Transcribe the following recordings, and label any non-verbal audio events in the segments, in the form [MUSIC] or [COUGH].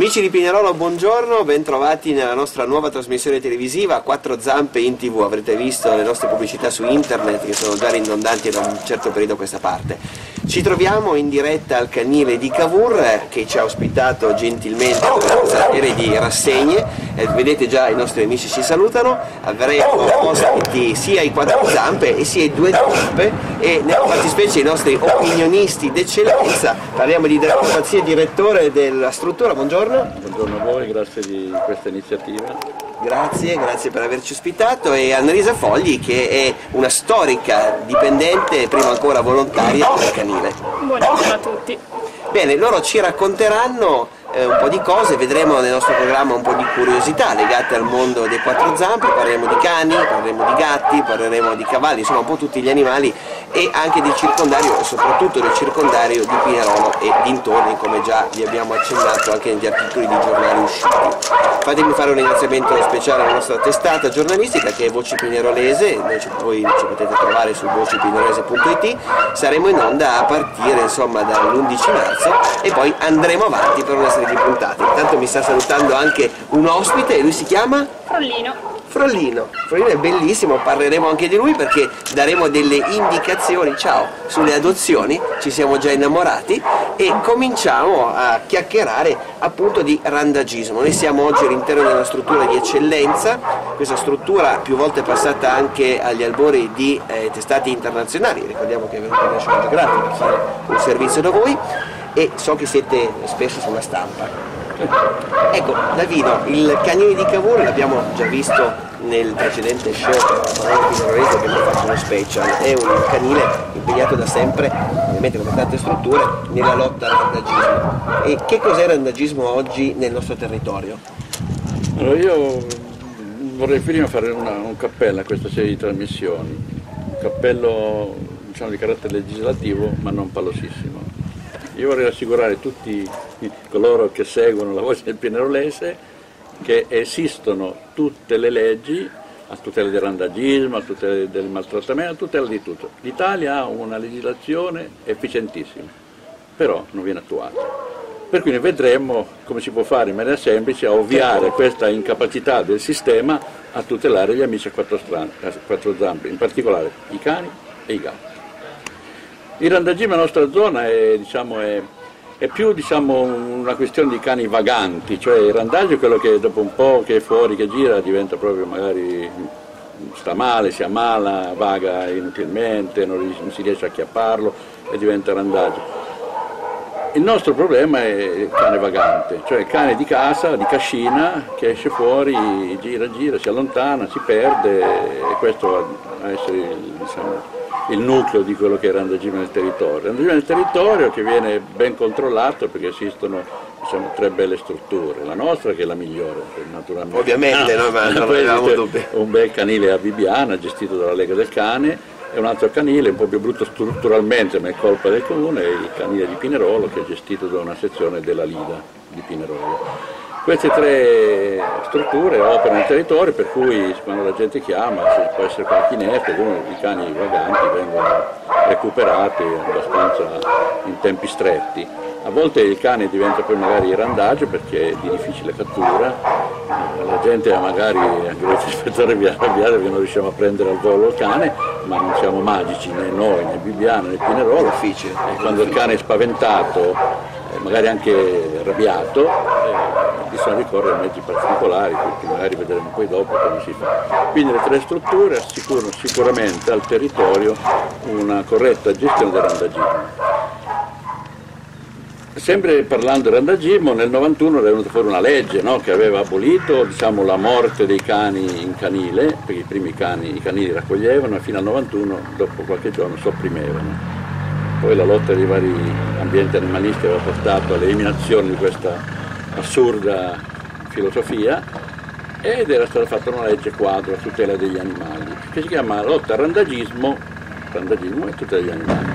Amici di Pinerolo, buongiorno, bentrovati nella nostra nuova trasmissione televisiva Quattro Zampe in TV. Avrete visto le nostre pubblicità su internet che sono già ridondanti da un certo periodo a questa parte. Ci troviamo in diretta al canile di Cavour che ci ha ospitato gentilmente per questa serie di rassegne. Eh, vedete già i nostri amici ci salutano. Avremo ospiti sia i quattro zampe sia i due zampe e nella fattispecie i nostri opinionisti d'eccellenza. Parliamo di democrazia direttore della struttura. Buongiorno. Buongiorno a voi, grazie di questa iniziativa. Grazie, grazie per averci ospitato e Annalisa Fogli che è una storica dipendente, prima ancora volontaria del canile. Buongiorno a tutti. Bene, loro ci racconteranno eh, un po' di cose, vedremo nel nostro programma un po' di curiosità legate al mondo dei quattro zampe, parleremo di cani, parleremo di gatti, parleremo di cavalli, insomma un po' tutti gli animali e anche del circondario soprattutto del circondario di Pinerolo e dintorni come già vi abbiamo accennato anche negli articoli di giornali usciti. Fatemi fare un ringraziamento speciale alla nostra testata giornalistica che è Voci Pinerolese, ci, voi ci potete trovare su vocipinerolese.it, saremo in onda a partire insomma dall'11 marzo e poi andremo avanti per una serie di puntate. Intanto mi sta salutando anche un ospite e lui si chiama? Frollino. Frollino. Frollino è bellissimo, parleremo anche di lui perché daremo delle indicazioni, ciao, sulle adozioni, ci siamo già innamorati e cominciamo a chiacchierare appunto di randagismo. Noi siamo oggi all'interno di una struttura di eccellenza, questa struttura più volte passata anche agli albori di eh, testate internazionali, ricordiamo che è venuta in National Geographic per fare un servizio da voi e so che siete spesso sulla stampa. Ecco, Davino, il canile di Cavour l'abbiamo già visto nel precedente show Parole Pinerolese abbiamo fatto uno special, è un canile impegnato da sempre, ovviamente come tante strutture, nella lotta al randagismo. E che cos'è il randagismo oggi nel nostro territorio? Allora io vorrei prima fare una, un cappello a questa serie di trasmissioni, un cappello diciamo, di carattere legislativo ma non pallosissimo. Io vorrei rassicurare tutti coloro che seguono la voce del Pinerolese che esistono tutte le leggi a tutela del randagismo, a tutela del maltrattamento, a tutela di tutto. L'Italia ha una legislazione efficientissima, però non viene attuata. Per cui noi vedremo come si può fare in maniera semplice a ovviare questa incapacità del sistema a tutelare gli amici a quattro, stran- a quattro zampe, in particolare i cani e i gatti. Il randagismo nella nostra zona è, diciamo, è è più diciamo, una questione di cani vaganti, cioè il randaggio è quello che dopo un po' che è fuori, che gira, diventa proprio magari sta male, si ammala, vaga inutilmente, non si riesce a chiapparlo e diventa randaggio. Il nostro problema è il cane vagante, cioè il cane di casa, di cascina, che esce fuori, gira, gira, si allontana, si perde e questo va a essere diciamo, il nucleo di quello che è il randagismo nel territorio. Il randagismo nel territorio che viene ben controllato perché esistono diciamo, tre belle strutture, la nostra che è la migliore naturalmente. Ovviamente, no, ma [LAUGHS] non avevamo dubbi. Un bel canile a Bibiana gestito dalla Lega del Cane e un altro canile un po' più brutto strutturalmente ma è colpa del comune, il canile di Pinerolo che è gestito da una sezione della Lida di Pinerolo. Queste tre strutture operano nel territorio per cui quando la gente chiama se può essere qualche inerte, i cani vaganti vengono recuperati abbastanza in tempi stretti. A volte il cane diventa poi magari randaggio perché è di difficile cattura, la gente magari, anche voi ispettore vi arrabbiate perché non riusciamo a prendere al volo il cane, ma non siamo magici né noi né Bibiano né Pinerolo. E quando il cane è spaventato magari anche arrabbiato, eh, bisogna ricorrere a mezzi particolari, che magari vedremo poi dopo come si fa. Quindi le tre strutture assicurano sicuramente al territorio una corretta gestione del randagismo. Sempre parlando del randagismo, nel 91 era venuta fuori una legge no, che aveva abolito diciamo, la morte dei cani in canile, perché i primi cani, i canili raccoglievano e fino al 91, dopo qualche giorno, sopprimevano poi la lotta dei vari ambienti animalisti aveva portato all'eliminazione di questa assurda filosofia ed era stata fatta una legge quadro a tutela degli animali che si chiama lotta al randagismo, randagismo e tutela degli animali,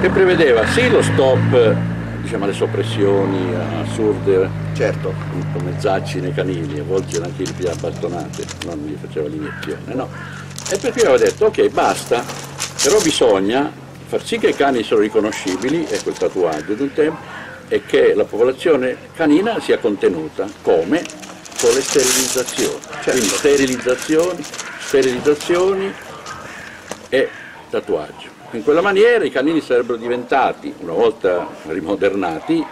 che prevedeva sì lo stop diciamo, alle soppressioni assurde, certo. come zacci nei canili, a volte c'erano anche il bastonate, non gli faceva l'iniezione, no? E per cui aveva detto ok basta, però bisogna far sì che i cani siano riconoscibili, ecco il tatuaggio di un tempo, è che la popolazione canina sia contenuta. Come? Con le sterilizzazioni. Quindi sterilizzazioni, sterilizzazioni e tatuaggio. In quella maniera i canini sarebbero diventati, una volta rimodernati,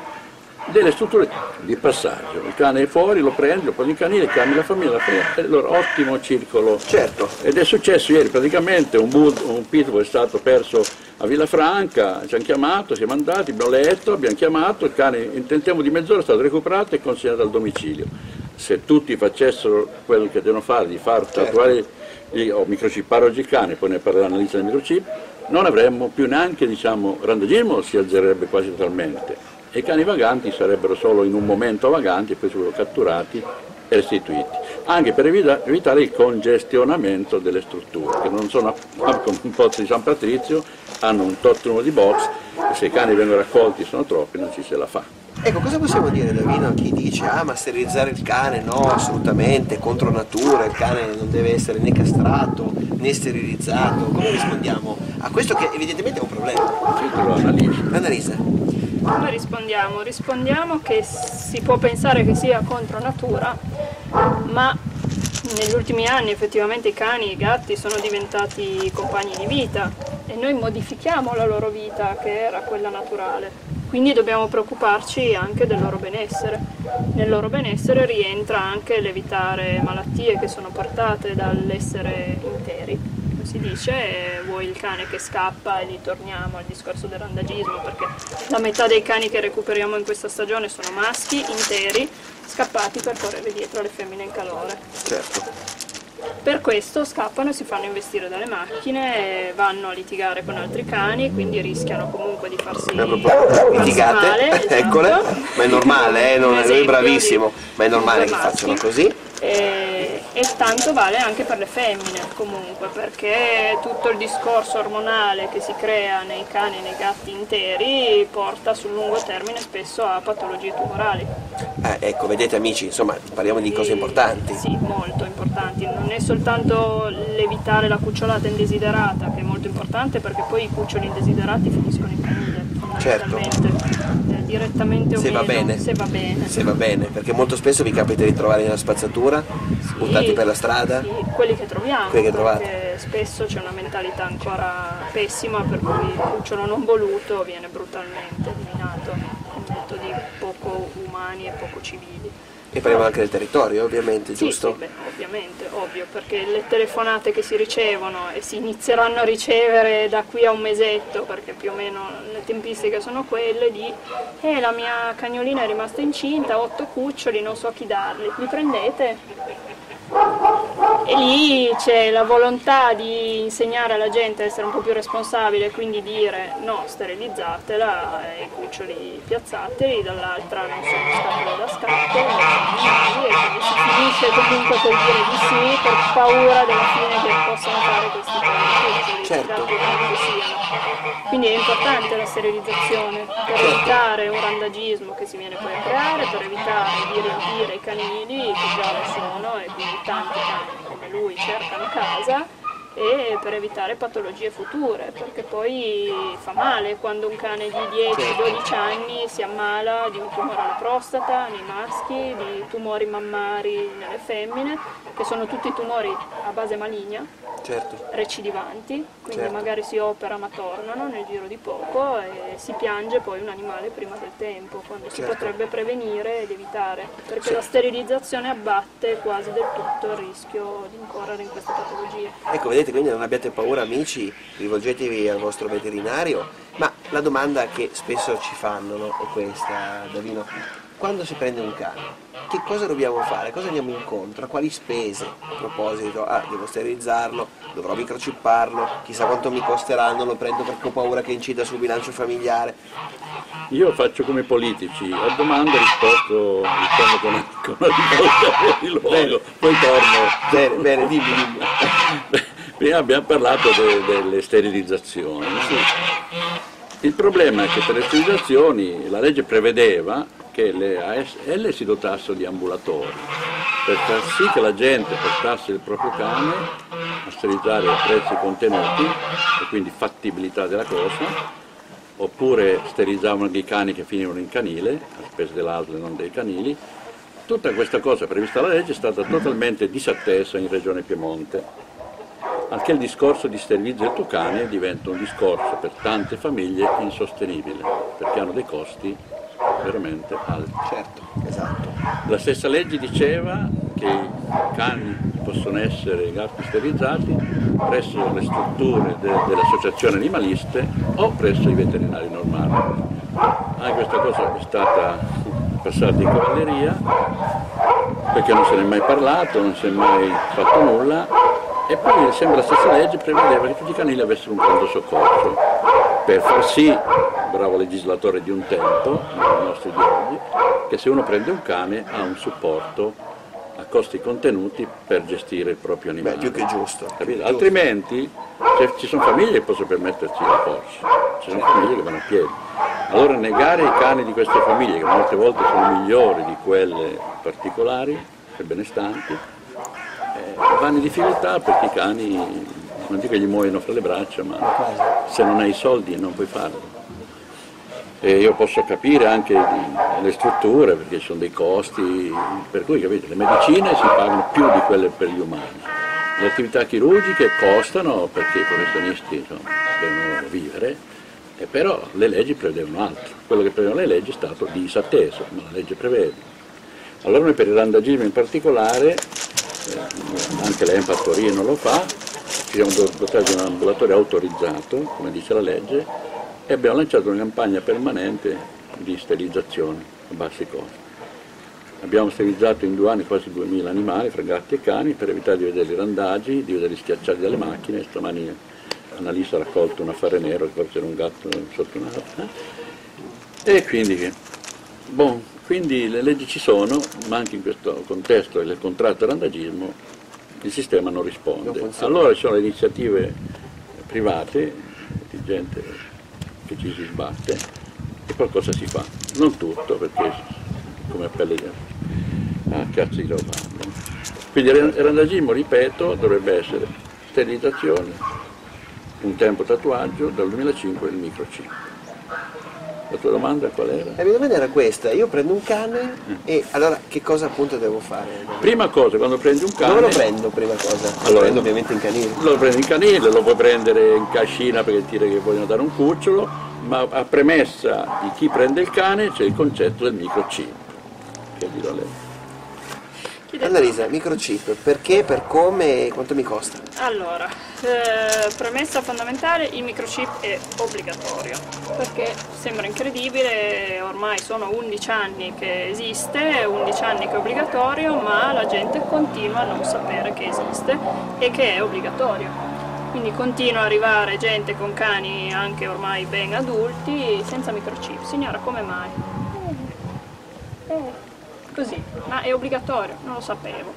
delle strutture di passaggio. Il cane è fuori, lo prendi, lo poni in canile, chiami la famiglia, la famiglia e allora ottimo circolo. Certo. Ed è successo ieri praticamente, un, bull, un pitbull è stato perso a Villafranca, ci hanno chiamato, siamo andati, abbiamo letto, abbiamo chiamato, il cane in tempo di mezz'ora è stato recuperato e consegnato al domicilio. Se tutti facessero quello che devono fare, di far tatuare o microchippare oggi il cane, poi ne parlerà l'analisi del microchip, non avremmo più neanche diciamo, randagismo, si alzerebbe quasi totalmente. E i cani vaganti sarebbero solo in un momento vaganti e poi sarebbero catturati e restituiti, anche per evitare il congestionamento delle strutture, che non sono come un pozzo di San Patrizio, hanno un tot numero di box e se i cani vengono raccolti sono troppi non ci se la fa. Ecco, cosa possiamo dire Davino a chi dice ah ma sterilizzare il cane no, assolutamente, contro natura, il cane non deve essere né castrato né sterilizzato, come rispondiamo a questo che evidentemente è un problema? Sì, lo analizzo. Annalisa. Come rispondiamo? Rispondiamo che si può pensare che sia contro natura, ma negli ultimi anni effettivamente i cani e i gatti sono diventati compagni di vita e noi modifichiamo la loro vita che era quella naturale. Quindi dobbiamo preoccuparci anche del loro benessere. Nel loro benessere rientra anche l'evitare malattie che sono portate dall'essere interi si dice, vuoi il cane che scappa e lì torniamo al discorso del randagismo perché la metà dei cani che recuperiamo in questa stagione sono maschi interi scappati per correre dietro alle femmine in calore. Certo. Per questo scappano e si fanno investire dalle macchine, vanno a litigare con altri cani, quindi rischiano comunque di farsi, litigate, male. [LAUGHS] Esatto. eccole, ma è normale, eh? non, è bravissimo, ma è normale che facciano così. E, e, tanto vale anche per le femmine comunque perché tutto il discorso ormonale che si crea nei cani e nei gatti interi porta sul lungo termine spesso a patologie tumorali. Eh, ecco, vedete amici, insomma parliamo di cose importanti. Sì, molto importanti, non è soltanto l'evitare la cucciolata indesiderata che è molto importante perché poi i cuccioli indesiderati finiscono in canile certo direttamente o se meno, va bene. se va bene. Se va bene, perché molto spesso vi capita di trovare nella spazzatura, sì, buttati per la strada? Sì, quelli che troviamo, quelli che trovate. spesso c'è una mentalità ancora pessima per cui il cucciolo non voluto viene brutalmente eliminato con metodi poco umani e poco civili. E parliamo anche del territorio, ovviamente, sì, giusto? Sì, beh, ovviamente, ovvio, perché le telefonate che si ricevono e si inizieranno a ricevere da qui a un mesetto, perché più o meno le tempistiche sono quelle di eh, la mia cagnolina è rimasta incinta, otto cuccioli, non so a chi darli, li prendete? E lì c'è la volontà di insegnare alla gente a essere un po' più responsabile, quindi dire no, sterilizzatela, i cuccioli piazzateli, dall'altra non sono scatole da scatto, e quindi si finisce comunque per dire di sì per paura della fine che possano fare questi cuccioli, certo. Quindi è importante la sterilizzazione per evitare un randagismo che si viene poi a creare, per evitare di riempire i canili che già lo sono e quindi tanti cani come lui cercano casa e per evitare patologie future, perché poi fa male quando un cane di 10-12 anni si ammala di un tumore alla prostata nei maschi, di tumori mammari nelle femmine, che sono tutti tumori a base maligna, certo. recidivanti, quindi certo. magari si opera ma tornano nel giro di poco e si piange poi un animale prima del tempo, quando si Certo. potrebbe prevenire ed evitare, perché la sterilizzazione abbatte quasi del tutto il rischio di incorrere in queste patologie. Ecco, vedete, quindi non abbiate paura amici, rivolgetevi al vostro veterinario, ma la domanda che spesso ci fanno no, è questa, Davino, quando si prende un cane, che cosa dobbiamo fare? Cosa andiamo incontro? A quali spese? A proposito, ah, devo sterilizzarlo, dovrò microchipparlo, chissà quanto mi costeranno, lo prendo perché ho paura che incida sul bilancio familiare. Io faccio come politici, a domanda rispondo con, con una risposta di luogo, poi torno. Bene, bene, dimmi, dimmi. Prima abbiamo parlato de- delle sterilizzazioni. Il problema è che per le sterilizzazioni la legge prevedeva che le ASL si dotassero di ambulatori per far sì che la gente portasse il proprio cane a sterilizzare a prezzi contenuti e quindi fattibilità della cosa oppure sterilizzavano i cani che finivano in canile, a spese dell'ASL e non dei canili. Tutta questa cosa prevista dalla legge è stata totalmente disattesa in Regione Piemonte anche il discorso di sterilizza il tuo cane diventa un discorso per tante famiglie insostenibile, perché hanno dei costi veramente alti. Certo, esatto. La stessa legge diceva che i cani possono essere gatti sterilizzati presso le strutture de- delle animaliste o presso i veterinari normali. Anche questa cosa è stata passata in cavalleria perché non se ne è mai parlato, non si è mai fatto nulla e poi sempre la stessa legge prevedeva che tutti i canili avessero un pronto soccorso per far sì, bravo legislatore di un tempo, nei nostri di oggi, che se uno prende un cane ha un supporto a costi contenuti per gestire il proprio animale. Beh, più che giusto. Capito? Altrimenti cioè, ci sono famiglie che possono permettersi la Porsche, ci sono famiglie che vanno a piedi. Allora negare i cani di queste famiglie, che molte volte sono migliori di quelle particolari e benestanti, eh, vanno in difficoltà perché i cani, non dico che gli muoiono fra le braccia, ma se non hai i soldi non puoi farlo. E io posso capire anche le strutture perché ci sono dei costi, per cui capite, le medicine si pagano più di quelle per gli umani. Le attività chirurgiche costano perché i professionisti insomma, devono vivere, però le leggi prevedono altro. Quello che prevedono le leggi è stato disatteso, ma la legge prevede. Allora noi per il randagismo in particolare, eh, anche l'EMPA Torino lo fa, ci siamo dotati di un ambulatorio autorizzato, come dice la legge, e abbiamo lanciato una campagna permanente di sterilizzazione a bassi costi. Abbiamo sterilizzato in due anni quasi 2000 animali, fra gatti e cani, per evitare di vedere i randagi, di vederli schiacciati dalle macchine. Stamani Annalisa ha raccolto un affare nero, che forse era un gatto sotto una... Eh? E quindi, bon, quindi le leggi ci sono, ma anche in questo contesto del contratto e randagismo il sistema non risponde. Allora ci sono le iniziative private di gente che ci si sbatte e qualcosa si fa. Non tutto, perché come appelle a cazzo di leopardo. Quindi il randagismo, ripeto, dovrebbe essere sterilizzazione, un tempo tatuaggio, dal 2005 il microchip. La tua domanda qual era? La mia domanda era questa, io prendo un cane e allora che cosa appunto devo fare? Prima cosa, quando prendi un cane... Dove lo prendo prima cosa? Lo Allora, prendo ovviamente in canile. Lo prendi in canile, lo puoi prendere in cascina perché ti dire che vogliono dare un cucciolo, ma a premessa di chi prende il cane c'è il concetto del microchip, che dirò lei. Annalisa, microchip, perché, per come e quanto mi costa? Allora, eh, premessa fondamentale, il microchip è obbligatorio, perché sembra incredibile, ormai sono 11 anni che esiste, 11 anni che è obbligatorio, ma la gente continua a non sapere che esiste e che è obbligatorio. Quindi continua ad arrivare gente con cani anche ormai ben adulti senza microchip. Signora, come mai? Eh, Così, ma è obbligatorio, non lo sapevo.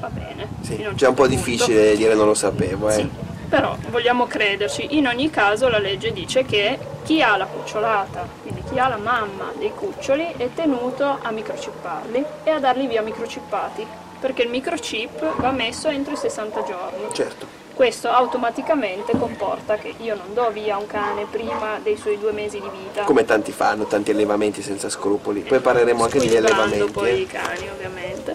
Va bene. Sì, a un po' punto. difficile dire non lo sapevo, eh. Sì, però vogliamo crederci. In ogni caso la legge dice che chi ha la cucciolata, quindi chi ha la mamma dei cuccioli, è tenuto a microchipparli e a darli via microchippati, perché il microchip va messo entro i 60 giorni. Certo. Questo automaticamente comporta che io non do via un cane prima dei suoi due mesi di vita. Come tanti fanno, tanti allevamenti senza scrupoli. Poi parleremo anche degli allevamenti. poi eh. i cani ovviamente.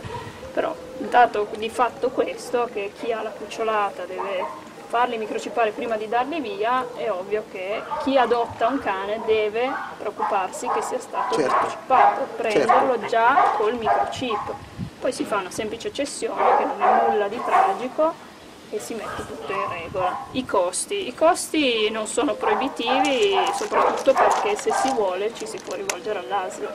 Però dato di fatto questo, che chi ha la cucciolata deve farli microchippare prima di darli via, è ovvio che chi adotta un cane deve preoccuparsi che sia stato Certo. microchippato, prenderlo già col microchip. Poi si fa una semplice cessione che non è nulla di tragico e si mette tutto in regola. I costi. I costi non sono proibitivi, soprattutto perché se si vuole ci si può rivolgere all'ASL.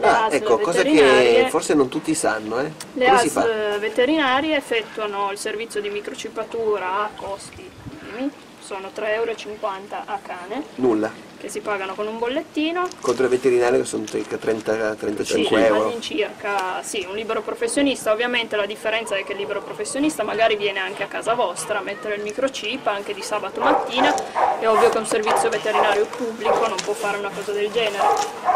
Ah, ecco, cosa che forse non tutti sanno, eh. le? ASL veterinarie effettuano il servizio di microchippatura a costi minimi, sono 3,50 euro a cane, Nulla. che si pagano con un bollettino. Contro i veterinari che sono circa 30-35 Sì, euro. all'incirca, sì, un libero professionista, ovviamente la differenza è che il libero professionista magari viene anche a casa vostra a mettere il microchip anche di sabato mattina, è ovvio che un servizio veterinario pubblico non può fare una cosa del genere.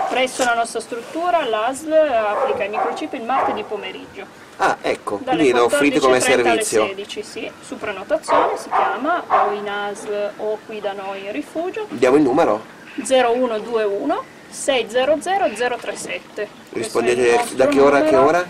Presso la nostra struttura l'ASL applica il microchip il martedì pomeriggio. Ah, ecco, Dalle quindi lo offrite come 14.30 alle servizio. 16, sì, su prenotazione si chiama o in ASL o qui da noi in rifugio. Diamo il numero? 0121 600 037. Rispondete da che ora a che ora?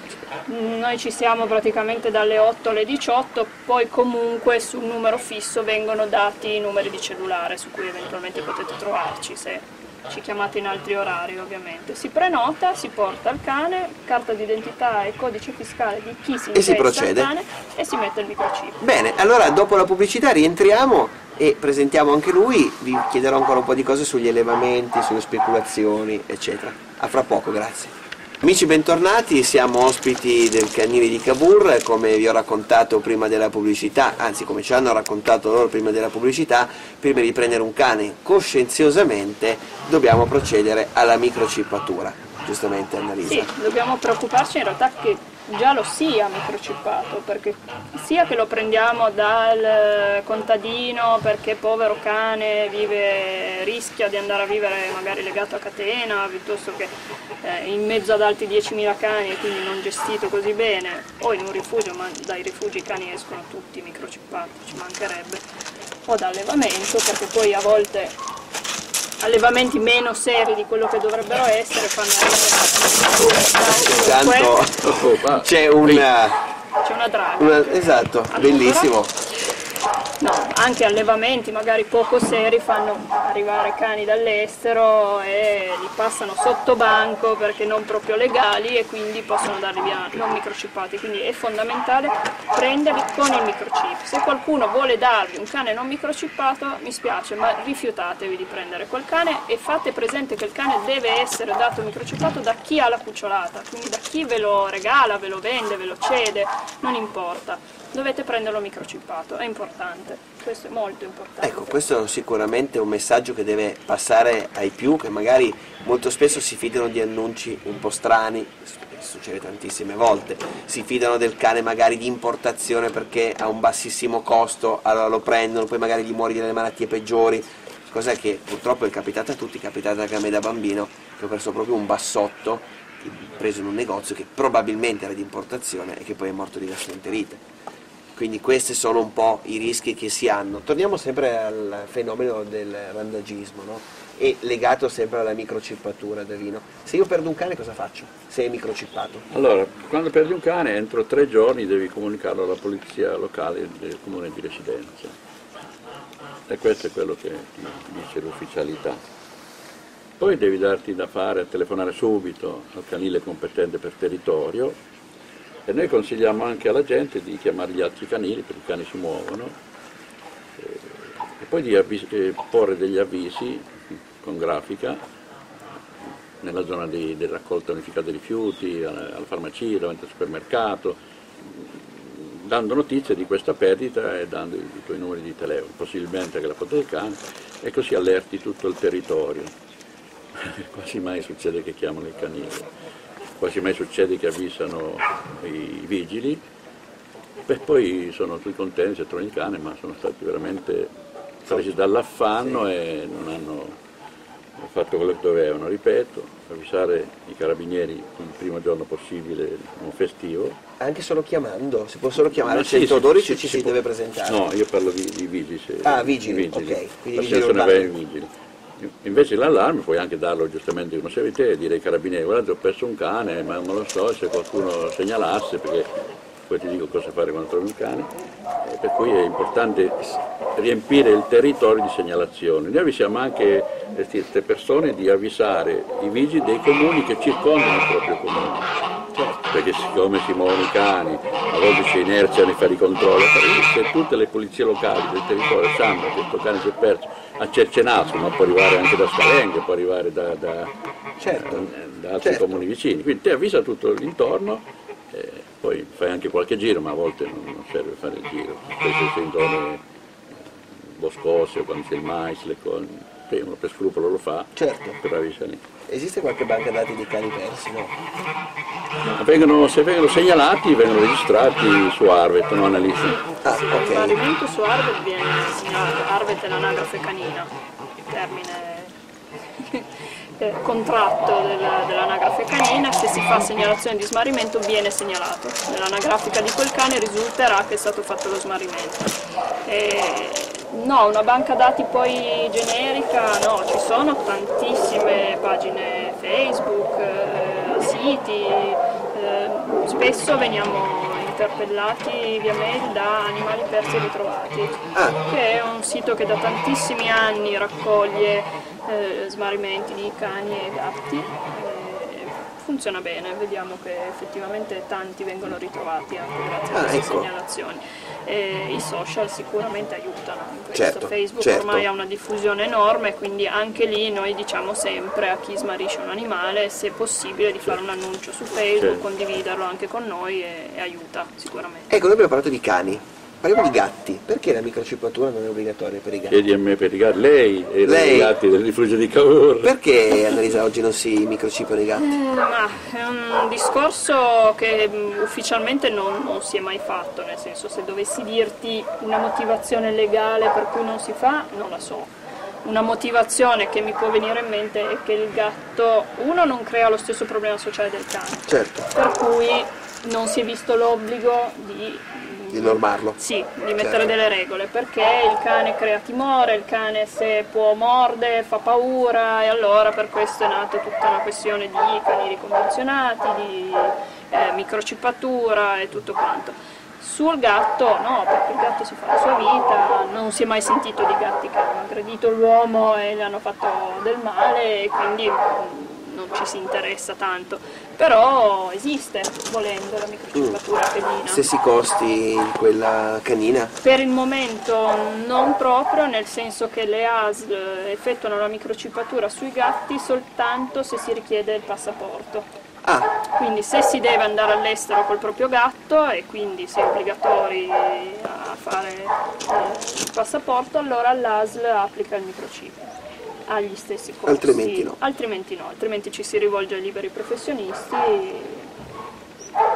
Mm, Noi ci siamo praticamente dalle 8 alle 18, poi comunque sul numero fisso vengono dati i numeri di cellulare su cui eventualmente potete trovarci se ci chiamate in altri orari ovviamente. Si prenota, si porta il cane, carta d'identità e codice fiscale di chi si interessa al cane e si mette il microchip. Bene, allora dopo la pubblicità rientriamo e presentiamo anche lui, vi chiederò ancora un po' di cose sugli allevamenti, sulle speculazioni, eccetera. A fra poco, grazie. Amici bentornati, siamo ospiti del Canile di Cavour, come vi ho raccontato prima della pubblicità, anzi come ci hanno raccontato loro prima della pubblicità, prima di prendere un cane coscienziosamente dobbiamo procedere alla microchippatura, giustamente Annalisa. Sì, dobbiamo preoccuparci in realtà che già lo sia microchippato, perché sia che lo prendiamo dal contadino perché povero cane vive, rischia di andare a vivere magari legato a catena, piuttosto che eh, in mezzo ad altri 10.000 cani e quindi non gestito così bene, o in un rifugio, ma dai rifugi i cani escono tutti microchippati, ci mancherebbe, o da allevamento, perché poi a volte allevamenti meno seri di quello che dovrebbero essere fanno arrivare Intanto Oh, c'è una, c'è una draga. una- esatto, bellissimo. No, anche allevamenti magari poco seri fanno arrivare cani dall'estero e li passano sotto banco perché non proprio legali e quindi possono darli via non microchippati. Quindi è fondamentale prenderli con il microchip. Se qualcuno vuole darvi un cane non microchippato, mi spiace, ma rifiutatevi di prendere quel cane e fate presente che il cane deve essere dato microchippato da chi ha la cucciolata, quindi da chi ve lo regala, ve lo vende, ve lo cede, non importa dovete prenderlo microchippato, è importante, questo è molto importante. Ecco, questo è sicuramente un messaggio che deve passare ai più che magari molto spesso si fidano di annunci un po' strani, succede tantissime volte, si fidano del cane magari di importazione perché ha un bassissimo costo, allora lo prendono, poi magari gli muori delle malattie peggiori, cosa che purtroppo è capitata a tutti, è capitata anche a me da bambino, che ho perso proprio un bassotto preso in un negozio che probabilmente era di importazione e che poi è morto di gastroenterite. Quindi questi sono un po' i rischi che si hanno. Torniamo sempre al fenomeno del randagismo, no? E legato sempre alla microchippatura, Davino. Se io perdo un cane cosa faccio? Se è microchippato? Allora, quando perdi un cane, entro tre giorni devi comunicarlo alla polizia locale del comune di residenza. E questo è quello che ti dice l'ufficialità. Poi devi darti da fare a telefonare subito al canile competente per territorio e noi consigliamo anche alla gente di chiamare gli altri canili perché i cani si muovono eh, e poi di eh, porre degli avvisi con grafica nella zona di, di raccolta unificata dei rifiuti, alla, alla farmacia, davanti al supermercato, dando notizie di questa perdita e dando i, i tuoi numeri di telefono, possibilmente anche la foto del cane, e così allerti tutto il territorio. [LAUGHS] Quasi mai succede che chiamano il canile, quasi mai succede che avvisano i vigili, e poi sono tutti contenti se trovano il cane, ma sono stati veramente presi dall'affanno e non hanno fatto quello che dovevano, ripeto, avvisare i carabinieri il primo giorno possibile, non festivo. Anche solo chiamando, si può solo chiamare Ma al sì, 112 sì, ci sì, si può- deve presentare. No, io parlo di, di vigili. se- Ah, vigili, di ok, quindi vigili urbani. vai vigili. Invece l'allarme puoi anche darlo giustamente come se te, dire ai carabinieri, guardate ho perso un cane, ma non lo so se qualcuno segnalasse, perché poi ti dico cosa fare quando trovi un cane, Eh, per cui è importante riempire il territorio di segnalazioni. Noi avvisiamo anche queste persone di avvisare i vigili dei comuni che circondano il proprio comune perché siccome si muovono i cani, a volte c'è inerzia nei fare i controlli, se tutte le polizie locali del territorio sanno che questo cane si è perso a Cercenazzo, ma può arrivare anche da Scalenghe, può arrivare da, da- Certo. da altri Certo. comuni vicini, quindi ti avvisa tutto l'intorno, eh, poi fai anche qualche giro, ma a volte non, non serve fare il giro, se in zone eh, boscose o quando c'è il mais, le cose, poi uno per scrupolo lo fa, Certo. per avvisare. Esiste qualche banca dati di cani persi, no? Vengono- se vengono segnalati vengono registrati su Arvet, non Annalisa. Ah, Il ok. smarrimento su Arvet viene segnalato, Arvet è l'anagrafe canina, termine eh, contratto del- dell'anagrafe canina, se si fa segnalazione di smarrimento viene segnalato. Nell'anagrafica di quel cane risulterà che è stato fatto lo smarrimento. E No, una banca dati poi generica, no, ci sono tantissime pagine Facebook, eh, siti, eh, spesso veniamo interpellati via mail da Animali Persi e Ritrovati, Ah. che è un sito che da tantissimi anni raccoglie eh, smarrimenti di cani e gatti. Funziona bene, vediamo che effettivamente tanti vengono ritrovati anche grazie a Ah, queste ecco. segnalazioni. E I social sicuramente aiutano. Certo, Facebook certo. ormai ha una diffusione enorme, quindi anche lì noi diciamo sempre a chi smarisce un animale, se possibile, di fare un annuncio su Facebook, condividerlo anche con noi e, e aiuta sicuramente. Ecco, noi abbiamo parlato di cani, parliamo di gatti. Perché la microchippatura non è obbligatoria per i gatti? Chiedi a me per i gatti, lei e Lei. i gatti del rifugio di Cavour. Perché Annalisa oggi non si microchipano i gatti? Ma è un discorso che mh, ufficialmente non, non si è mai fatto, nel senso se dovessi dirti una motivazione legale per cui non si fa, non la so. Una motivazione che mi può venire in mente è che il gatto, uno, non crea lo stesso problema sociale del cane, Certo, per cui non si è visto l'obbligo di di normarlo. sì, di mettere Certo. delle regole, perché il cane crea timore, il cane se può morde fa paura e allora per questo è nata tutta una questione di canili convenzionati, di eh, microchippatura e tutto quanto. Sul gatto no, perché il gatto si fa la sua vita, non si è mai sentito di gatti che hanno aggredito l'uomo e gli hanno fatto del male e quindi ci si interessa tanto. Però esiste, volendo, la microchippatura felina. Stessi costi quella canina? Per il momento non proprio, nel senso che le ASL effettuano la microchippatura sui gatti soltanto se si richiede il passaporto. Ah, Quindi se si deve andare all'estero col proprio gatto e quindi si è obbligatori a fare eh, il passaporto, allora l'ASL applica il microchip agli stessi costi. Altrimenti no. Altrimenti no, altrimenti ci si rivolge ai liberi professionisti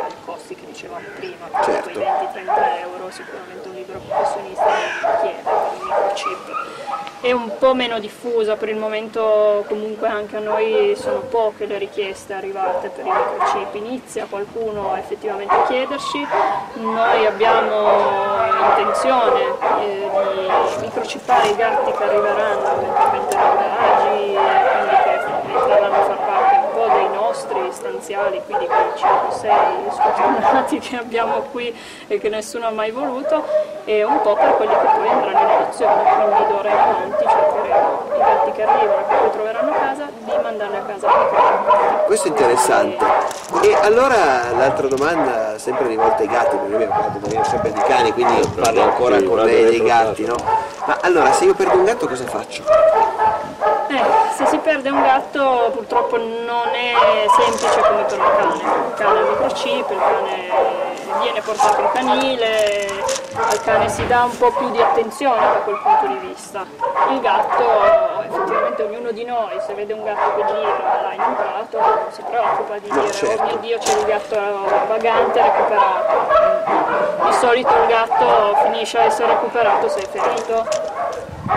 ai costi che dicevamo prima, Certo. quei 20-30 euro sicuramente un libero professionista chiede per il microchip. È un po' meno diffusa per il momento, comunque anche a noi sono poche le richieste arrivate per i microchip. Inizia qualcuno effettivamente a chiederci, noi abbiamo intenzione eh, di microchippare i gatti che arriveranno eventualmente nei villaggi, quindi che entreranno a far parte un po' dei nostri stanziali, quindi quei 5-6 sfortunati che abbiamo qui e che nessuno ha mai voluto, e un po' per quelli che poi andranno in adozione, quindi d'ora in avanti cercheremo i gatti che arrivano, che poi troveranno casa, di mandarli a casa questo è interessante. E allora l'altra domanda, sempre rivolta ai gatti, perché abbiamo parlato sempre di cani, quindi parlo ancora Sì, con lei dei gatti, no? Ma allora, se io perdo un gatto cosa faccio? Eh, se si perde un gatto purtroppo non è semplice come per un cane. Il cane ha il microchip, il cane viene portato in canile, al cane si dà un po' più di attenzione da quel punto di vista. Il gatto, effettivamente ognuno di noi, se vede un gatto che gira là in un prato, non si preoccupa di dire certo. oh mio Dio c'è il gatto vagante recuperato. Di solito il gatto finisce a essere recuperato se è ferito,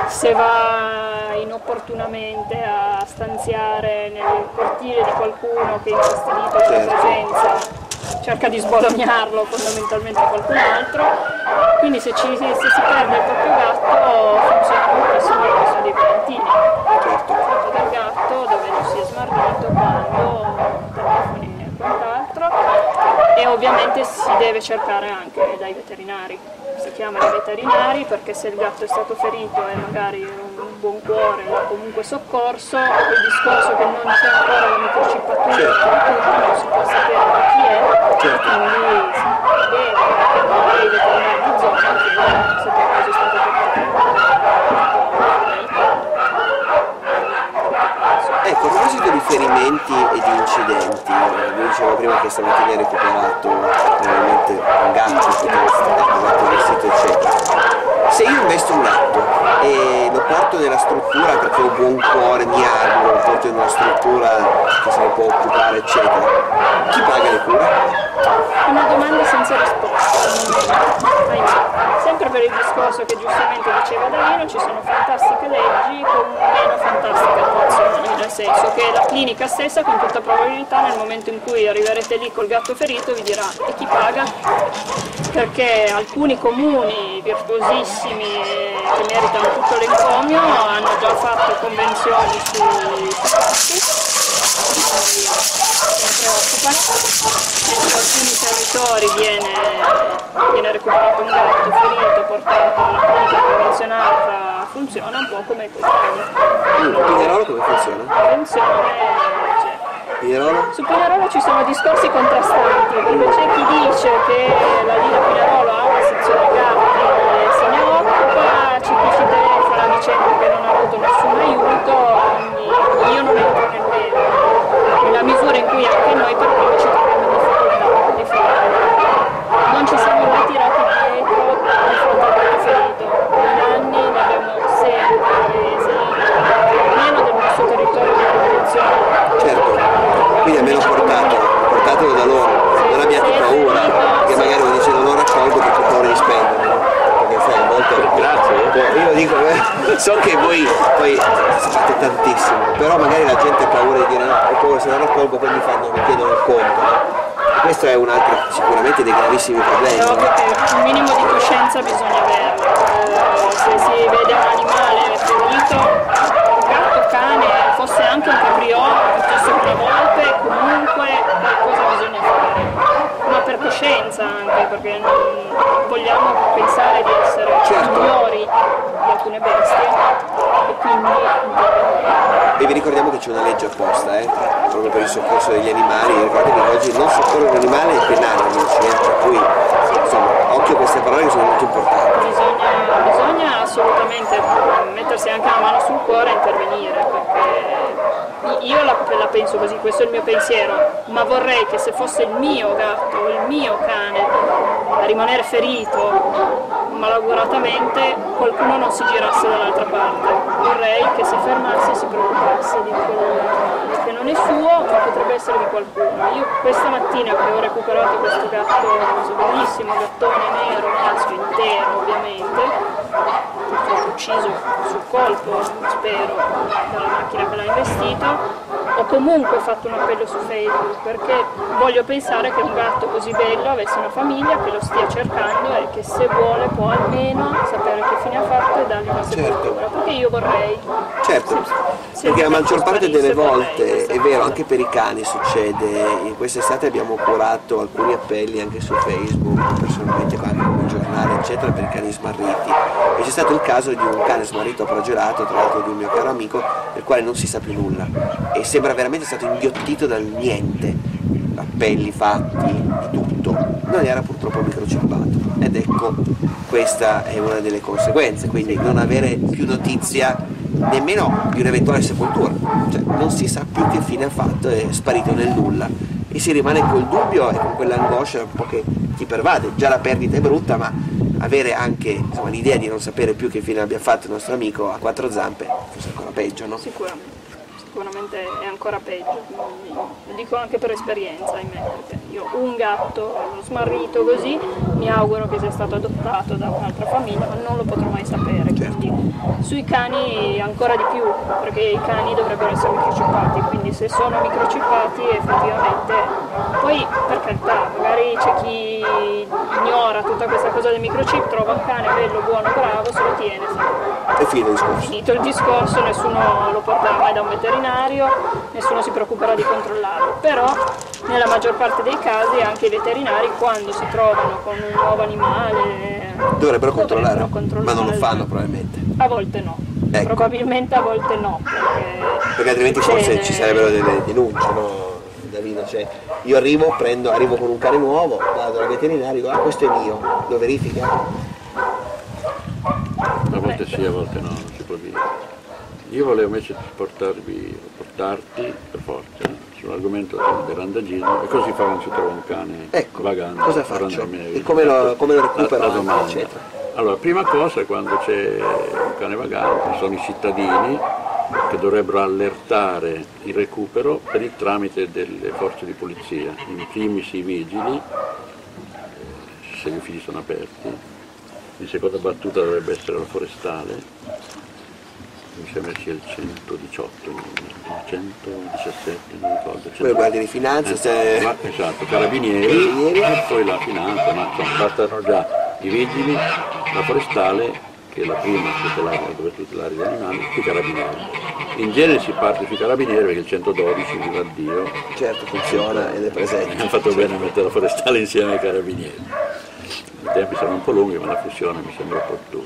se va inopportunamente a stanziare nel cortile di qualcuno che è infastidito dalla Certo. presenza, cerca di sbolognarlo fondamentalmente qualcun altro. Quindi se, ci- se si perde il proprio gatto funziona moltissimo il corso dei volantini. Certo. Foto del gatto dove non si è smarrito quando telefoni e quant'altro e ovviamente si deve cercare anche dai veterinari si chiamano i veterinari perché se il gatto è stato ferito e magari un buon cuore l'ha comunque soccorso il discorso che non c'è ancora la microchippatura Certo. non si può sapere chi è Certo. quindi si deve chiamare i veterinari di zona e chiedere se per caso è stato portato Ecco, a proposito di ferimenti e di incidenti, eh, vi dicevo prima che stamattina hai recuperato probabilmente un piuttosto, ecco, un gatto vestito eccetera. Se io investo un gatto e lo porto nella struttura perché ho buon cuore, mi auguro, lo porto in una struttura che se ne può occupare eccetera, chi paga le cure? Una domanda senza risposta. Sempre per il discorso che giustamente diceva Danilo, ci sono fantastiche leggi con meno fantastiche attuazioni, nel senso che la clinica stessa con tutta probabilità nel momento in cui arriverete lì col gatto ferito vi dirà e chi paga? Perché alcuni comuni virtuosissimi che meritano tutto l'encomio, hanno già fatto convenzioni sui fatti, preoccupano. In alcuni territori viene, viene recuperato un gatto ferito, portato alla clinica convenzionale, fra- funziona un po' come quei cani. Pinerolo come funziona? Convenzione c'è. Pinerolo? Su Pinerolo ci sono discorsi contrastanti, perché c'è chi dice che la Lina Pinerolo ha una sezione gatti e se ne occupa, c'è chi ci telefona dicendo che non ha avuto nessun aiuto, quindi io non entro nel vero, nella misura in cui anche noi per quello ci troviamo in difficoltà di fare. Non ci siamo mai tirati dietro di fronte al gatto ferito, in anni ne abbiamo sempre presi, almeno del nostro territorio di protezione. Certo, quindi almeno portato, portatelo da loro, non abbiate paura, che magari uno dice non lo raccolgo perché ho paura di spendere, no? perché sai, a volte... Grazie. Io dico, eh, so che voi poi fate tantissimo, però magari la gente ha paura di dire no, ho paura se non raccolgo poi mi fanno, mi chiedono il conto, no? Questo è un altro, sicuramente dei gravissimi problemi. È ovvio che un minimo di coscienza bisogna averlo. Eh, se si vede un animale ferito, gatto, cane, fosse anche un capriolo piuttosto che una volpe, comunque qualcosa bisogna fare. Ma per coscienza anche, perché non vogliamo pensare di essere Certo. migliori di alcune bestie e quindi E vi ricordiamo che c'è una legge apposta, eh, proprio per il soccorso degli animali, ricordatevi che oggi non soccorrere un animale è penale, amici, eh, per cui insomma, occhio a queste parole che sono molto importanti. bisogna, bisogna assolutamente mettersi anche la mano sul cuore e intervenire perché io la, la penso così, questo è il mio pensiero, ma vorrei che se fosse il mio gatto o il mio cane a rimanere ferito malauguratamente qualcuno non si girasse dall'altra parte, vorrei che si fermasse e si preoccupasse di quel che non è suo ma potrebbe essere di qualcuno. Io questa mattina che ho recuperato questo gatto questo bellissimo gattone nero, maschio intero ovviamente, ucciso sul colpo, spero, dalla macchina che l'ha investito, ho comunque fatto un appello su Facebook perché voglio pensare che un gatto così bello avesse una famiglia che lo stia cercando e che se vuole può almeno sapere che fine ha fatto e dargli una sepoltura. Perché io vorrei. Certo, se perché la maggior parte delle volte, è vero, anche per i cani succede, in quest'estate abbiamo curato alcuni appelli anche su Facebook, personalmente anche giornale, eccetera, per cani smarriti. E c'è stato il caso di un cane smarrito progelato, tra l'altro di un mio caro amico, del quale non si sa più nulla. E sembra veramente stato inghiottito dal niente, appelli fatti, di tutto. Non era purtroppo microchippato ed ecco questa è una delle conseguenze, quindi non avere più notizia nemmeno di un'eventuale sepoltura, cioè non si sa più che fine ha fatto, è sparito nel nulla. E si rimane col dubbio e con quell'angoscia un po' che ti pervade, già la perdita è brutta ma avere anche l'idea di non sapere più che fine abbia fatto il nostro amico a quattro zampe, forse ancora peggio, no? Sicuramente, sicuramente è ancora peggio, lo dico anche per esperienza, ahimè, perché io un gatto, l'ho smarrito così, mi auguro che sia stato adottato da un'altra famiglia, ma non lo potrò mai sapere, quindi sui cani ancora di più, perché i cani dovrebbero essere microchippati, quindi se sono microchippati effettivamente, poi per carità, magari c'è chi ignora tutta questa cosa del microchip, trova un cane bello, buono, bravo, se lo tiene, se E fine discorso. finito il discorso, nessuno lo porterà mai da un veterinario, nessuno si preoccuperà di controllarlo, però nella maggior parte dei casi anche i veterinari quando si trovano con un nuovo animale Dovrebbero controllare, ma controllare. non lo fanno probabilmente. A volte no, Ecco. probabilmente a volte no, perché, Perché altrimenti succede- forse ci sarebbero delle denunce, no? Davino, cioè, io arrivo, prendo, arrivo con un cane nuovo, vado al veterinario, dico, ah questo è mio, lo verifica? A volte sì, a volte no, non si può dire. Io volevo invece portarvi, portarti per forza sull'argomento del randagismo e così fa quando si trova un cane Ecco, vagante. cosa faccio? E come lo- come lo recupero La, la eccetera. Allora, prima cosa quando c'è un cane vagante sono i cittadini che dovrebbero allertare il recupero per il tramite delle forze di polizia, in primis i vigili, eh, se gli uffici sono aperti, in seconda battuta dovrebbe essere la forestale, mi sembra sia il 118, il 117, non ricordo. Poi guardi di finanza, Eh, ma- esatto, carabinieri, Carabinieri. e poi la finanza, ma bastano già i vigili, la forestale che è la prima tutelare, dove tutelare gli animali, sui carabinieri. In genere si parte sui carabinieri perché il 112, viva Dio, Certo, funziona ed è presente. [LAUGHS] hanno fatto bene a mettere la forestale insieme ai carabinieri. I tempi sono un po' lunghi, ma la fusione mi sembra opportuna.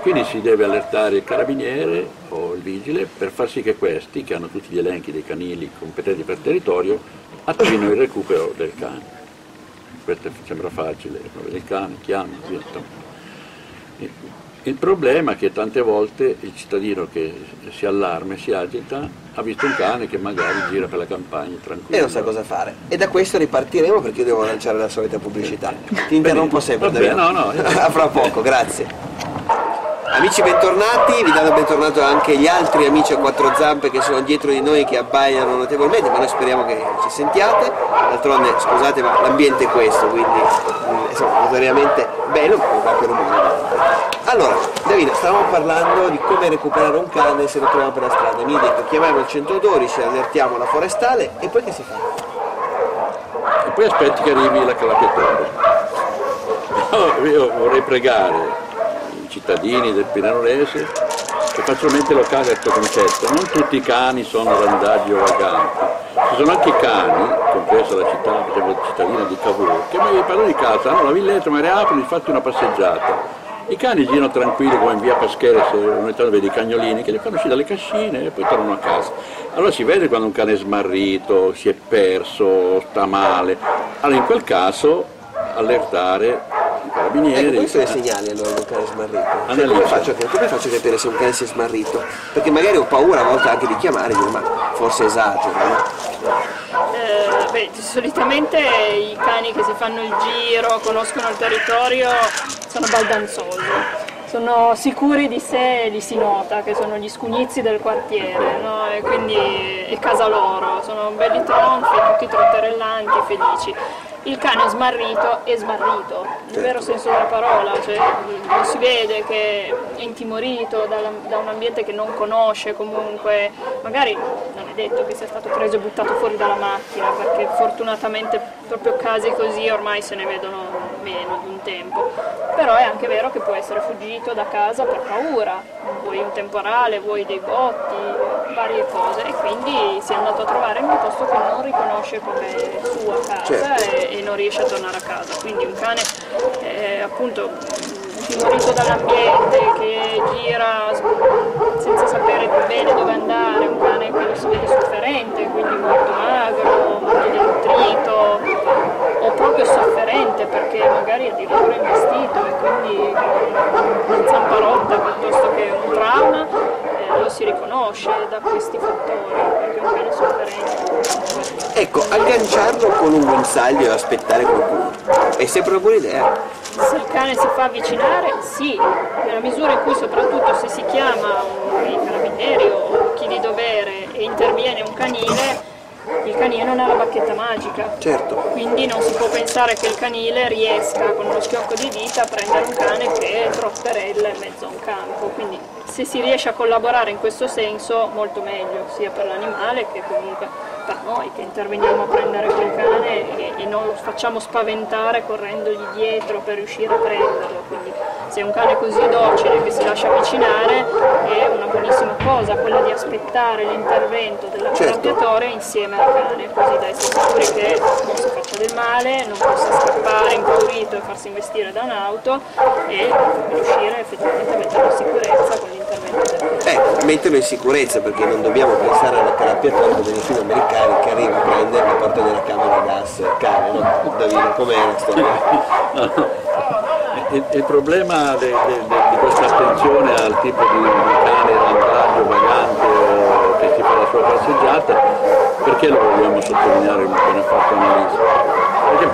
Quindi si deve allertare il carabiniere o il vigile per far sì che questi, che hanno tutti gli elenchi dei canili competenti per territorio, attivino il recupero del cane. Questo sembra facile, il cane, chiama. Il- Il problema è che tante volte il cittadino che si allarma e si agita ha visto un cane che magari gira per la campagna tranquillo. E non sa cosa fare. E da questo ripartiremo perché io devo lanciare la solita pubblicità. Ti interrompo sempre, Vabbè, no, no. [LAUGHS] A fra poco, grazie. Amici bentornati, vi danno bentornato anche gli altri amici a quattro zampe che sono dietro di noi che abbaiano notevolmente, ma noi speriamo che ci sentiate. D'altronde, scusate, ma l'ambiente è questo, quindi mm, insomma, notoriamente bello, con qualche rumore. Allora, Davide, stavamo parlando di come recuperare un cane se lo troviamo per la strada. Mi hai detto chiamiamo il 112, allertiamo la forestale e poi che si fa? E poi aspetti che arrivi la calappiatore. [LAUGHS] No, io vorrei pregare cittadini del Pinerolese che facciano mente locale a questo concetto. Non tutti i cani sono randaggi o vaganti. Ci sono anche cani, compresa la città, esempio, cittadina di Cavour, che mi padroni di casa hanno la villetta, ma riaprono, fatti una passeggiata. I cani girano tranquilli come in via Paschere, se ogni tanto vedi i cagnolini che li fanno uscire dalle cascine e poi tornano a casa. Allora si vede quando un cane è smarrito, si è perso, sta male. Allora in quel caso allertare carabinieri. Ecco, quali sono i segnali allora di un cane smarrito? Cioè, come, faccio, come faccio a capire se un cane si è smarrito? Perché magari ho paura a volte anche di chiamare ma forse esagero, no? Eh, beh, solitamente i cani che si fanno il giro, conoscono il territorio, sono baldanzosi. Sono sicuri di sé e li si nota, che sono gli scugnizi del quartiere, no? E quindi è casa loro, sono belli tronfi, tutti trotterellanti, felici. Il cane smarrito è smarrito, nel vero senso della parola, cioè lo si vede che è intimorito dalla- da un ambiente che non conosce comunque, magari non è detto che sia stato preso e buttato fuori dalla macchina, perché fortunatamente proprio casi così ormai se ne vedono meno di un tempo, però è anche vero che può essere fuggito da casa per paura, vuoi un temporale, vuoi dei botti, varie cose e quindi si è andato a trovare in un posto che non riconosce come sua casa Certo. e, e non riesce a tornare a casa, quindi un cane eh, appunto intimorito dall'ambiente che gira senza sapere bene dove andare, un cane che si vede sofferente, quindi molto magro, molto denutrito, o proprio sofferente perché magari addirittura investito e quindi una zampa rotta piuttosto che un si riconosce da questi fattori, perché è un cane sofferente. Ecco, agganciarlo con un guinzaglio e aspettare qualcuno. È sempre una buona idea. Se il cane si fa avvicinare, sì, nella misura in cui soprattutto se si chiama un- i carabinieri o chi di dovere e interviene un canile, il canile non ha la bacchetta magica. Certo. Quindi non si può pensare che il canile riesca con uno schiocco di dita a prendere un cane che trotterella in mezzo a un campo. Quindi se si riesce a collaborare in questo senso molto meglio, sia per l'animale che comunque per noi che interveniamo a prendere quel cane e, e non lo facciamo spaventare correndogli dietro per riuscire a prenderlo. Quindi se è un cane così docile che si lascia avvicinare è una buonissima cosa quella di aspettare l'intervento dell'accompagnatore insieme al cane, così da essere sicuri che non si faccia del male, non possa scappare impaurito e farsi investire da un'auto e riuscire effettivamente a metterlo in sicurezza Eh, metterlo in sicurezza perché non dobbiamo pensare alla calappiatore come nei film americani che arriva a prendere la porta della camera gas cane, no? Davide, com'è la storia? [LAUGHS] Il, il problema de- de- de- di questa attenzione al tipo di, di cane randaggio, vagante o che si fa la sua passeggiata, perché lo vogliamo sottolineare come appena fatto Annalisa? Perché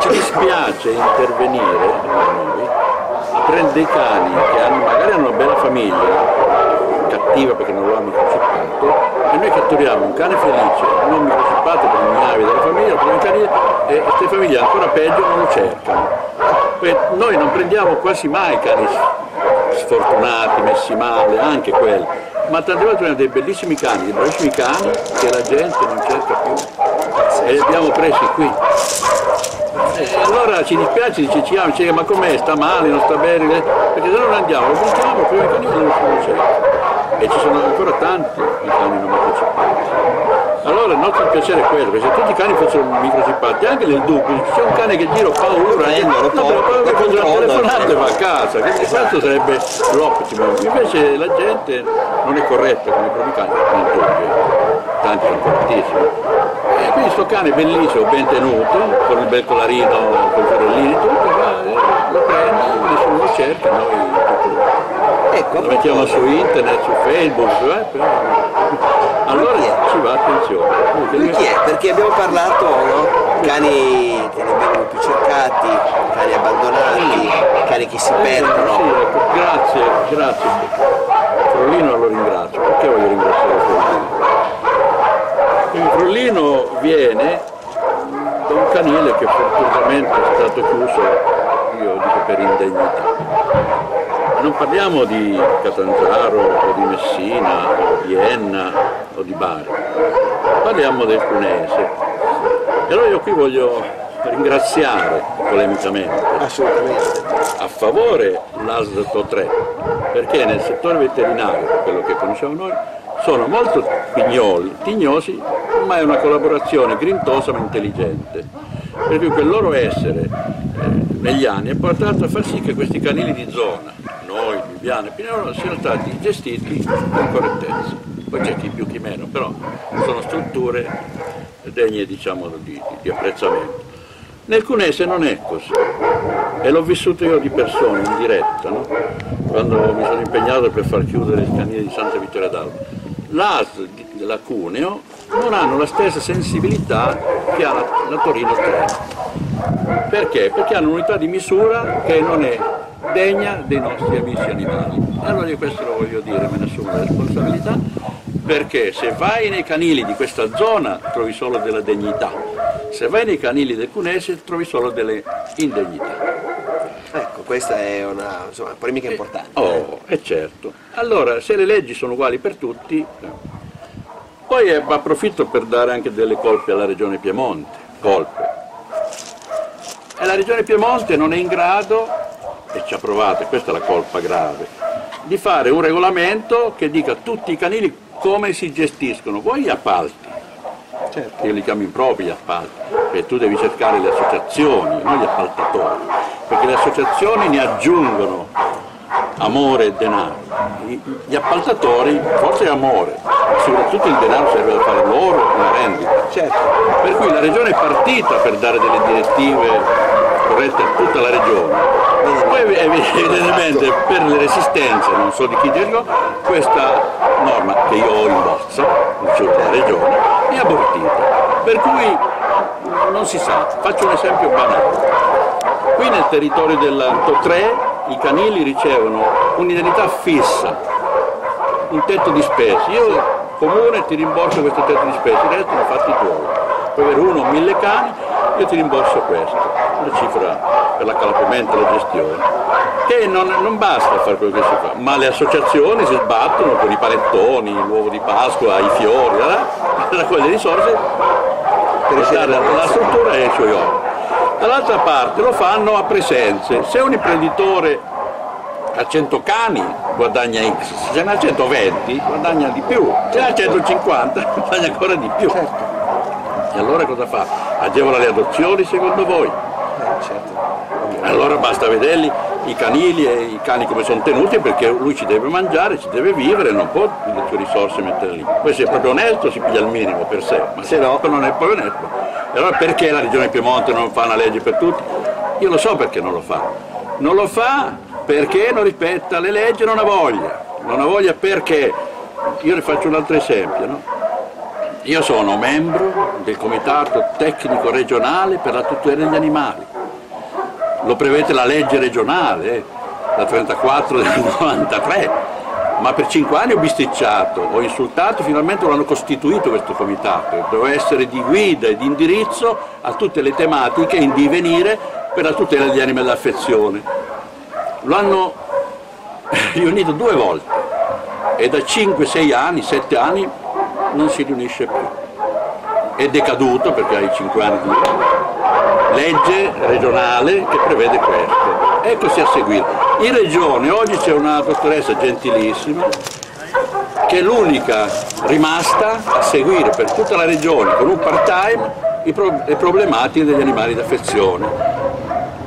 ci dispiace intervenire prendere dei cani che hanno, magari hanno una bella famiglia, cattiva perché non lo hanno microchippato, e noi catturiamo un cane felice, non microchippato per i gnavi della famiglia, per un canile, e queste famiglie ancora peggio non lo cercano. Poi noi non prendiamo quasi mai cani sfortunati, messi male, anche quelli, ma tante volte prendiamo dei bellissimi cani, dei bravissimi cani che la gente non cerca più. E li abbiamo presi qui. E allora ci dispiace, dice, ci ama, dice, ma com'è, sta male, non sta bene, perché se non andiamo, lo poi i cani non sono certi. E ci sono ancora tanti i cani non microchippati. Allora il nostro piacere è quello, perché se tutti i cani fossero microchippati, anche nel dubbio, c'è un cane che gira paura, Prendono, no, però tolgono, paura che la telefonata e va a casa, quindi questo sarebbe l'ottimo. Invece la gente non è corretta con i propri cani, non tutti, sono correttissimi. E quindi sto cane bellissimo, ben tenuto, con il bel collarino, con i fiorellini, tutto, va, eh, lo prende, nessuno lo cerca, noi. Ecco, Lo mettiamo su internet, su Facebook, eh, però... allora ci va attenzione. lui chi è? Perché abbiamo parlato, no? Cani che ne vengono più cercati, cani abbandonati, cani che si Eh, perdono. sì, ecco, grazie, grazie. Frollino lo ringrazio. Perché voglio ringraziare Frollino? Il Frollino viene da un canile che fortunatamente è stato chiuso, io dico per indegnità. Non parliamo di Catanzaro o di Messina o di Enna o di Bari, parliamo del Cunese. E allora io qui voglio ringraziare polemicamente Assolutamente. a favore l'ASL 3 perché nel settore veterinario, quello che conosciamo noi, sono molto pignoli, tignosi, ma è una collaborazione grintosa ma intelligente. Per cui quel loro essere eh, negli anni è portato a far sì che questi canili di zona, noi, Viviane e Pinero, siano stati gestiti con correttezza. Poi c'è chi più chi meno, però sono strutture degne diciamo, di, di apprezzamento. Nel Cunese non è così e l'ho vissuto io di persona, in diretta, no? quando mi sono impegnato per far chiudere il canile di Santa Vittoria d'Alba. L'AS della Cuneo non hanno la stessa sensibilità che ha la, la Torino 3. Perché? Perché hanno un'unità di misura che non è degna dei nostri amici animali. Allora io questo lo voglio dire, me ne assumo la responsabilità, perché se vai nei canili di questa zona trovi solo della degnità, se vai nei canili del Cunese trovi solo delle indegnità. Questa è una insomma, polemica importante. Oh, è certo. Allora, se le leggi sono uguali per tutti, poi eh, approfitto per dare anche delle colpe alla Regione Piemonte, colpe. E la Regione Piemonte non è in grado, e ci ha provato, e questa è la colpa grave, di fare un regolamento che dica a tutti i canili come si gestiscono, poi gli appalti. Certo. Io li chiamo impropri gli appalti, perché tu devi cercare le associazioni, non gli appaltatori, perché le associazioni ne aggiungono amore e denaro. Gli appaltatori, forse amore, ma soprattutto il denaro serve a fare loro una rendita. Certo. Per cui la regione è partita per dare delle direttive corrette a tutta la regione. Poi ev- [LAUGHS] evidentemente per le resistenze, non so di chi dirlo, questa norma che io ho in bozza, dicevo della regione, è abortita. Per cui non si sa, faccio un esempio banale. Qui nel territorio dell'Anto 3 i canili ricevono un'indennità fissa, un tetto di spese. Io comune ti rimborso questo tetto di spese, il resto lo fatti tuoi. Puoi avere uno o mille cani, io ti rimborso questo, la cifra per l'accalapamento e la gestione. Che non, non basta fare quello che si fa, ma le associazioni si sbattono con i panettoni, l'uovo di Pasqua, i fiori, eh, [LAUGHS] quelle risorse per dare alla struttura e ai suoi organi. Dall'altra parte lo fanno a presenze. Se un imprenditore ha 100 cani guadagna X, se ne ha 120 guadagna di più, se ne ha 150 [LAUGHS] guadagna ancora di più. E allora cosa fa? Agevola le adozioni secondo voi? Eh, certo. Allora basta vederli, i canili e i cani come sono tenuti perché lui ci deve mangiare, ci deve vivere, non può le sue risorse mettere lì. Poi se è proprio onesto si piglia il minimo per sé, ma se no non è proprio onesto. E allora perché la regione Piemonte non fa una legge per tutti? Io lo so perché non lo fa. Non lo fa perché non rispetta le leggi non ha voglia. Non ha voglia perché, io le faccio un altro esempio, no? Io sono membro del comitato tecnico regionale per la tutela degli animali lo prevede la legge regionale, eh, la 34 del [LAUGHS] 93, ma per cinque anni ho bisticciato, ho insultato, finalmente lo hanno costituito questo comitato, doveva essere di guida e di indirizzo a tutte le tematiche in divenire per la tutela degli animali d'affezione. Lo hanno [LAUGHS] riunito due volte e da 5-6 anni, 7 anni non si riunisce più. È decaduto perché ha i 5 anni di legge regionale che prevede questo. Eccoci a seguire. In regione oggi c'è una dottoressa gentilissima che è l'unica rimasta a seguire per tutta la regione con un part-time le problematiche degli animali d'affezione.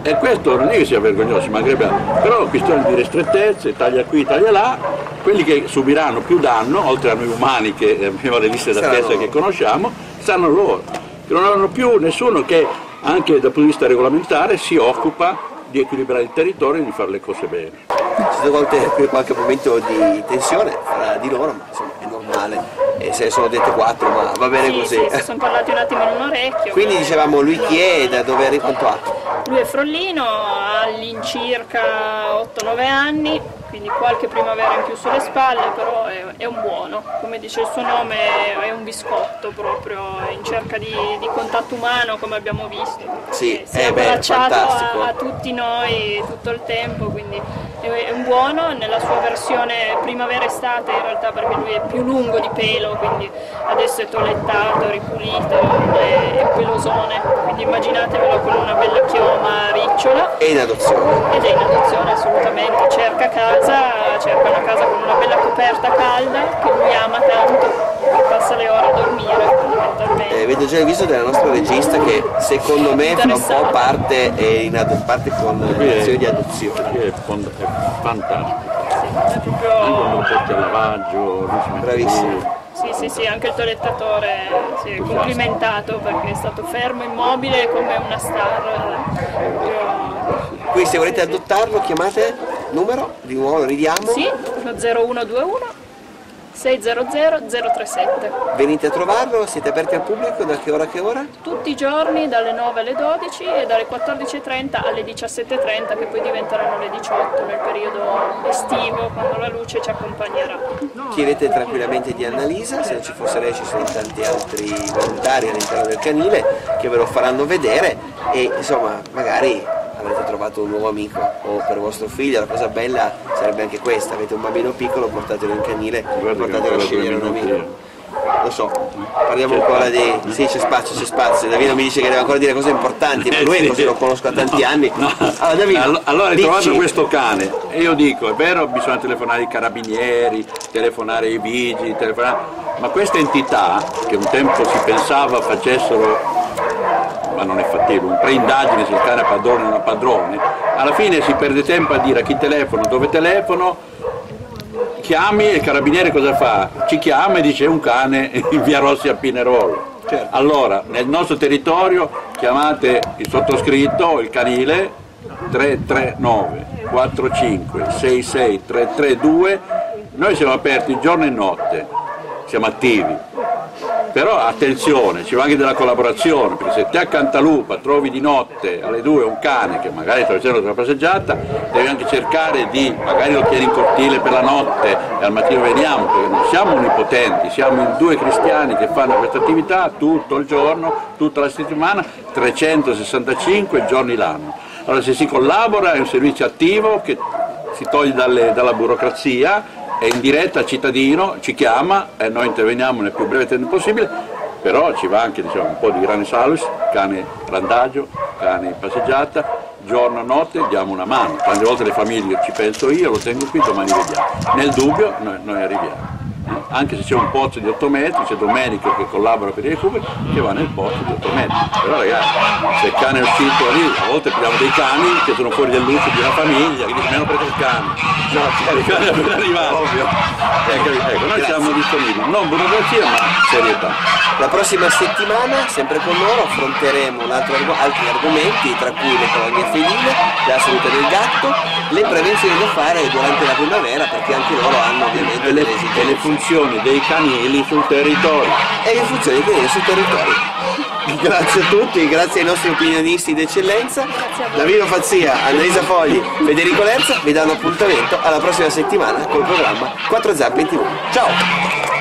E questo non è che sia vergognoso, magrebbe, però questione di ristrettezze, taglia qui, taglia là, quelli che subiranno più danno, oltre a noi umani che abbiamo le liste d'attesa che conosciamo, stanno loro. Non hanno più nessuno che anche dal punto di vista regolamentare si occupa di equilibrare il territorio e di fare le cose bene. Sono volte qualche momento di tensione fra di loro, ma insomma è normale e se ne sono dette quattro, ma va bene sì, così. Sì, si sono parlati un attimo in un orecchio. Quindi dicevamo lui chi è, da dove è quanto ha? Lui è Frollino, ha all'incirca 8-9 anni, quindi qualche primavera in più sulle spalle, però è, è, un buono, come dice il suo nome è un biscotto proprio, in cerca di, di contatto umano come abbiamo visto. Sì, si è abbracciato a, a, tutti noi tutto il tempo, quindi è un buono nella sua versione primavera-estate in realtà perché lui è più lungo di pelo, quindi adesso è tolettato, ripulito, è, è pelosone, quindi immaginatevelo con una bella chioma ricciola. È in adozione. Ed è in adozione assolutamente, cerca casa, cerca una casa con una bella coperta calda che lui ama tanto e passa le ore a dormire fondamentalmente. Eh, vedo già il viso della nostra regista che secondo me fra un po' parte, in, parte con l'azione di adozione. È, fantastico. Sì, è proprio... Anche un po' di lavaggio, bravissimo. Sì, sì, sì, anche il tolettatore si è complimentato perché è stato fermo, immobile come una star. Qui se volete adottarlo chiamate numero, di nuovo ridiamo. Sì, 0121 600 037. Venite a trovarlo, siete aperti al pubblico da che ora a che ora? Tutti i giorni dalle 9 alle 12 e dalle 14.30 alle 17.30 che poi diventeranno le 18 nel periodo estivo quando la luce ci accompagnerà. Chiedete tranquillamente di Annalisa, se non ci fosse lei ci sono tanti altri volontari all'interno del canile che ve lo faranno vedere e insomma magari avrete trovato un nuovo amico o per vostro figlio, la cosa bella sarebbe anche questa, avete un bambino piccolo, portatelo in canile, portatelo a scegliere un amico. Lo so, parliamo ancora di... Sì, c'è spazio, c'è spazio. Davino mi dice che deve ancora dire cose importanti, ma lui così lo conosco da tanti anni. No. Allora, Davino, allora hai trovato questo cane e io dico, è vero, bisogna telefonare ai carabinieri, telefonare ai vigili, telefonare... ma queste entità che un tempo si pensava facessero ma non è fattibile, un pre-indagine se il cane è padrone o non è padrone, alla fine si perde tempo a dire a chi telefono, dove telefono, chiami e il carabiniere cosa fa? Ci chiama e dice un cane [LAUGHS] in via Rossi a Pinerolo. Certo. Allora, nel nostro territorio chiamate il sottoscritto, il canile, 339 45 66 332, noi siamo aperti giorno e notte, siamo attivi però attenzione, ci va anche della collaborazione, perché se te a Cantalupa trovi di notte alle due un cane che magari sta facendo una passeggiata, devi anche cercare di, magari lo tieni in cortile per la notte e al mattino veniamo, perché non siamo onnipotenti, siamo in due cristiani che fanno questa attività tutto il giorno, tutta la settimana, 365 giorni l'anno. Allora se si collabora è un servizio attivo che si toglie dalle, dalla burocrazia è in diretta cittadino, ci chiama e noi interveniamo nel più breve tempo possibile, però ci va anche diciamo, un po' di grane salus, cane randagio, cane passeggiata, giorno, notte, diamo una mano. Tante volte le famiglie ci penso io, lo tengo qui, domani vediamo. Nel dubbio noi, noi arriviamo anche se c'è un pozzo di 8 metri, c'è Domenico che collabora per i recuperi che va nel pozzo di 8 metri. Però ragazzi, se il cane è uscito lì, a volte prendiamo dei cani che sono fuori dall'uso di una famiglia, quindi almeno prendere il cane. No, [LAUGHS] il cane è appena arrivato. Ovvio. Ecco, ecco, noi siamo disponibili, non burocrazia ma serietà. La prossima settimana, sempre con loro, affronteremo altri argomenti, tra cui le colonie feline, la salute del gatto, le prevenzioni da fare durante la primavera, perché anche loro hanno ovviamente le esigenze funzioni dei canili sul territorio. E le funzioni dei canili sul territorio. Grazie a tutti, grazie ai nostri opinionisti d'eccellenza, Davino Fazzia, Annalisa Fogli, Federico Lerza, vi danno appuntamento alla prossima settimana col programma 4 Zampe in TV. Ciao!